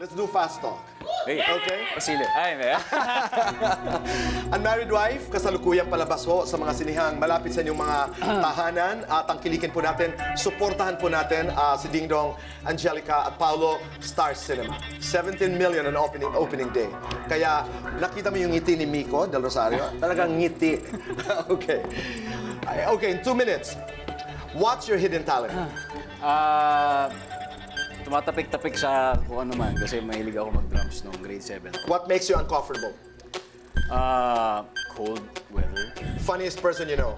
Let's do fast talk. Hey, Okay. Pasili. Ay, may. Unmarried wife, kasalukuyang palabas ho sa mga sinihang malapit sa inyong mga tahanan. At tangkilikin po natin, suportahan po natin ah, si Ding Dong, Angelica at Paolo, Star Cinema. 17 million on opening opening day. Kaya nakita mo yung ngiti ni Miko Del Rosario? Talagang ngiti. okay. Ay, Okay, in two minutes. What's your hidden talent? Ah, tumatapik-tapik sa kung ano man kasi mahilig ako mag-drums noong grade 7. What makes you uncomfortable? Ah, cold weather. Funniest person you know?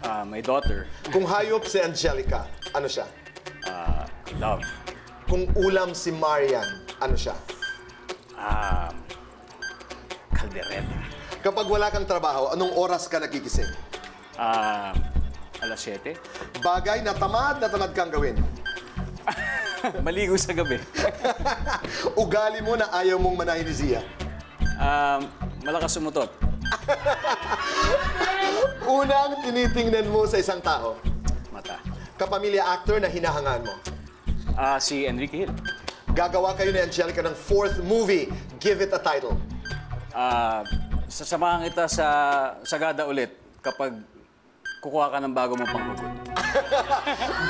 Ah, my daughter, Kung hayop si Angelica, ano siya? ah, love. Kung ulam si Marian, ano siya? Ah, caldereta. Kapag wala kang trabaho, anong oras ka nagigising? Ah, alas 7. Bagay na tamad na tamad kang gawin. Maligo sa gabi. Ugali mo na ayaw mong manahin ni Zia. Ah, malakas sumutot. Unang tinitingnan mo sa isang tao. Mata. Kapamilya actor na hinahangaan mo. Ah, si Enrique Hill. Gagawa kayo ni Angelica ng fourth movie. Give it a title. Ah, sasamahan kita sa Sagada ulit kapag kukuha ka ng bago mong panghugot.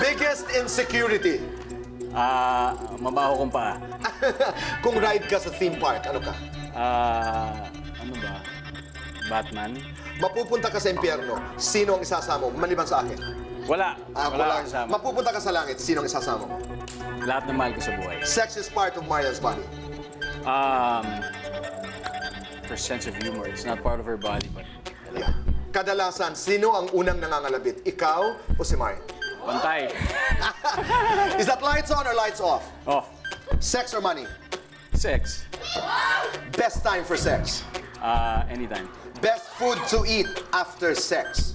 Biggest insecurity. Ah, mabaho kong paa. Kung ride ka sa theme park, ano ka? Ah, ano ba? Batman? Mapupunta ka sa impyerno, sino ang isasama mo? Maliban sa akin. Wala. Ah, Wala akong kasama. Mapupunta ka sa langit, sino ang isasama mo? Lahat ng mahal ko sa buhay. Sex is part of Marian's body. Um, her sense of humor. It's not part of her body, but Yeah. Kadalasan, sino ang unang nangangalabit? Ikaw o si Marian? pantay. Is that lights on or lights off? Off. Sex or money? Sex. Best time for sex. Ah, anytime. Best food to eat after sex.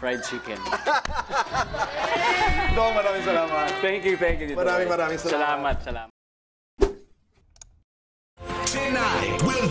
Fried chicken. Dong, maraming salamat. Thank you, thank you. Tito Maraming Boy. maraming salamat. Salamat, salamat. Tonight with